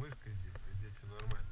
мышкой здесь, здесь все нормально.